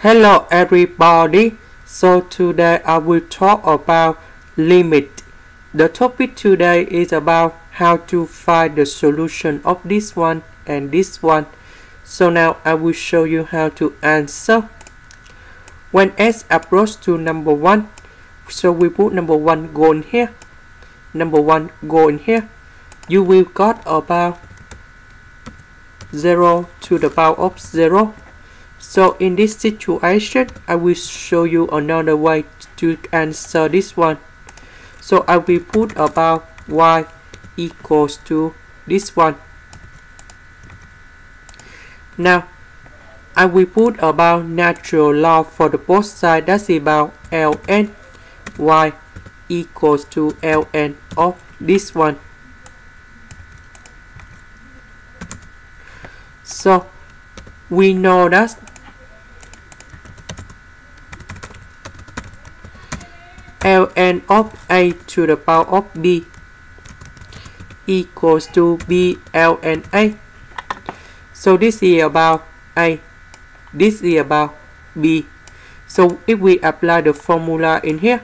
Hello everybody. So today I will talk about limit. The topic today is about how to find the solution of this one and this one. So now I will show you how to answer. When s approach to number 1, so we put number 1 go in here. Number 1 go in here. You will got about 0 to the power of 0 so in this situation I will show you another way to answer this one. So I will put about y equals to this one. Now I will put about natural log for the both side that's about ln y equals to ln of this one. So we know that ln of a to the power of b equals to b ln a. So this is about a. This is about b. So if we apply the formula in here,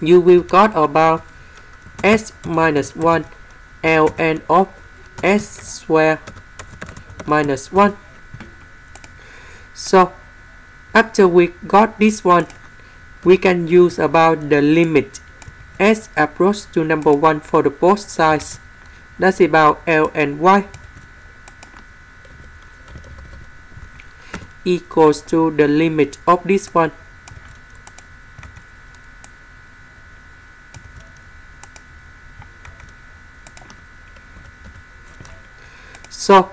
you will got about s minus 1 ln of s square minus 1. So after we got this one, we can use about the limit s approach to number 1 for the both sides. That's about ln Y equals to the limit of this one. So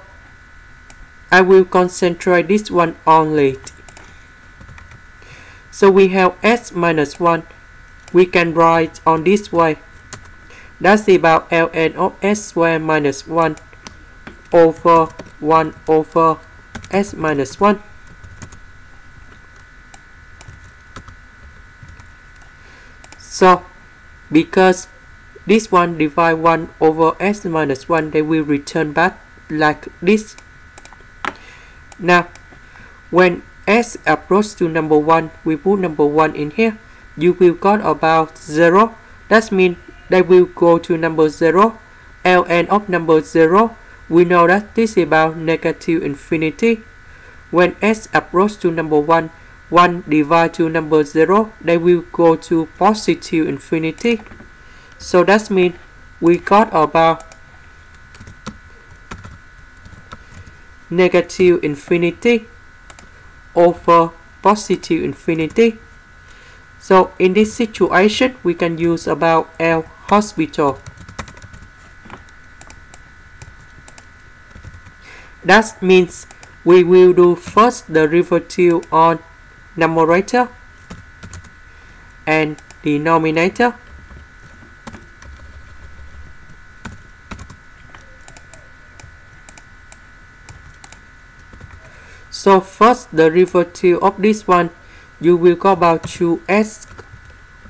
I will concentrate this one only. So we have s minus 1. We can write on this way. That's about ln of s squared minus 1 over 1 over s minus 1. So, because this one divide 1 over s minus 1, they will return back like this. Now, when s approach to number 1, we put number 1 in here. You will got about 0. That means they will go to number 0. ln of number 0, we know that this is about negative infinity. When s approach to number 1, 1 divided to number 0, they will go to positive infinity. So that means we got about negative infinity over positive infinity. So in this situation, we can use about L hospital. That means we will do first the derivative on numerator and denominator So first the derivative of this one, you will go about 2s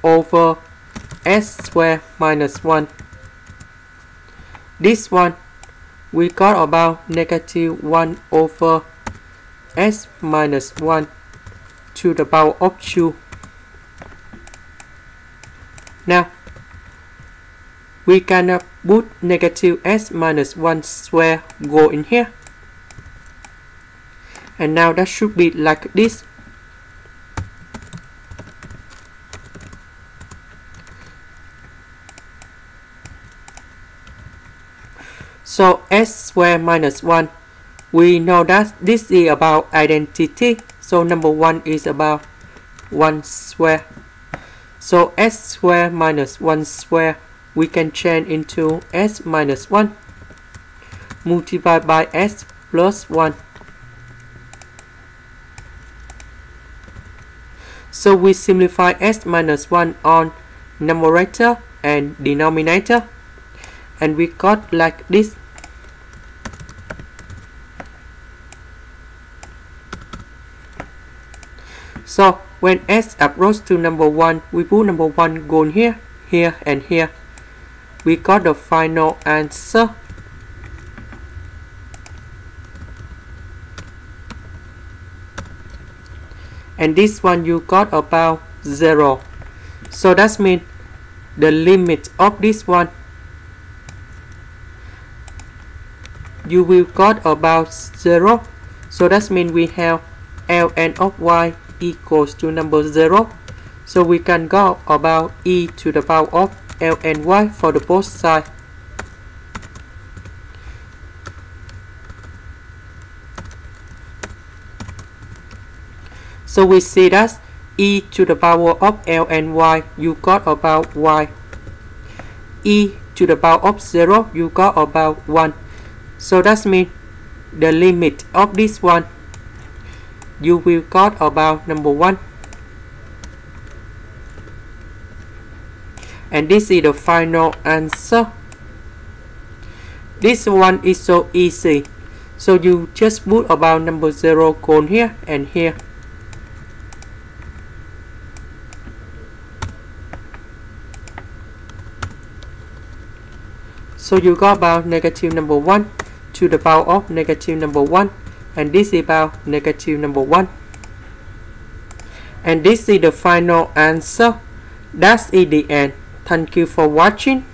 over s squared minus 1. This one, we got about negative 1 over s minus 1 to the power of 2. Now, we can put negative s minus 1 square go in here and now that should be like this. So s square minus 1 we know that this is about identity. So number 1 is about 1 square. So s square minus 1 square we can change into s minus 1 multiplied by s plus 1 So we simplify s minus 1 on numerator and denominator and we got like this. So when s approaches to number 1, we put number 1 go here, here and here. We got the final answer. And this one you got about 0 so that means the limit of this one you will got about 0 so that means we have ln of y equals to number 0 so we can go about e to the power of ln y for the both side so we see that e to the power of ln y you got about y. E to the power of 0 you got about 1 so that means the limit of this one you will got about number one. And this is the final answer. This one is so easy. So you just put about number zero cone here and here so you got about negative number one to the power of negative number 1 and this is about negative number 1 and this is the final answer. That's it the end. Thank you for watching